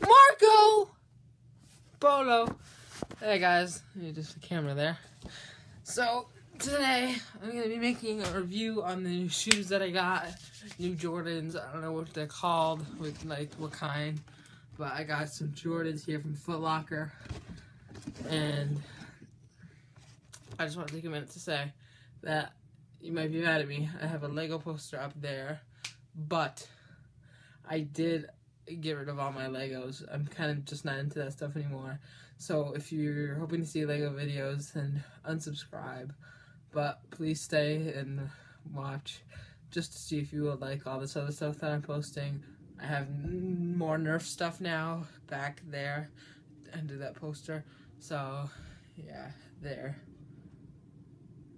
Marco Polo. Hey guys, just the camera there. So today I'm gonna be making a review on the new shoes that I got, new Jordans. I don't know what they're called, with like what kind, but I got some Jordans here from Foot Locker, and I just want to take a minute to say that you might be mad at me. I have a Lego poster up there, but I did get rid of all my Legos. I'm kind of just not into that stuff anymore. So if you're hoping to see Lego videos, then unsubscribe. But please stay and watch just to see if you would like all this other stuff that I'm posting. I have more Nerf stuff now back there under that poster. So yeah, there.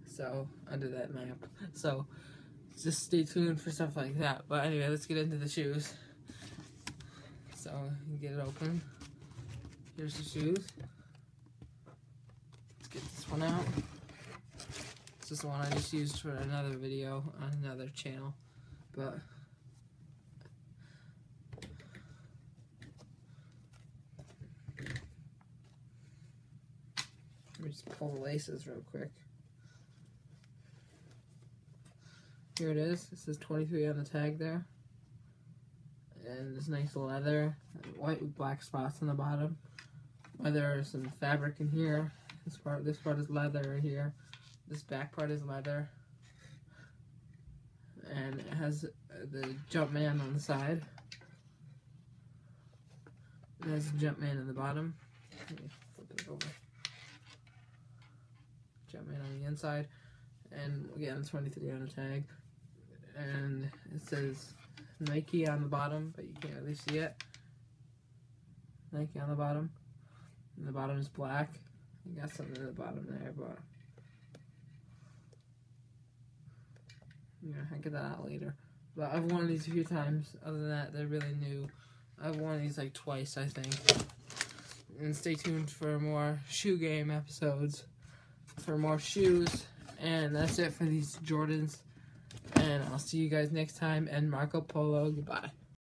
So under that map. So just stay tuned for stuff like that. But anyway, let's get into the shoes. So get it open. Here's the shoes. Let's get this one out. This is the one I just used for another video on another channel. But let me just pull the laces real quick. Here it is. It says 23 on the tag there. And this nice leather, white with black spots on the bottom. Leather, some fabric in here. This part, this part is leather here. This back part is leather. And it has uh, the Jumpman on the side. It has Jumpman in the bottom. flip it over. Jumpman on the inside. And again, 23 on the tag and it says Nike on the bottom, but you can't really see it. Nike on the bottom. And the bottom is black. You got something at the bottom there, but yeah, I get that out later. But I've worn these a few times. Other than that, they're really new. I've worn these like twice, I think. And stay tuned for more shoe game episodes, for more shoes. And that's it for these Jordans. And I'll see you guys next time. And Marco Polo, goodbye.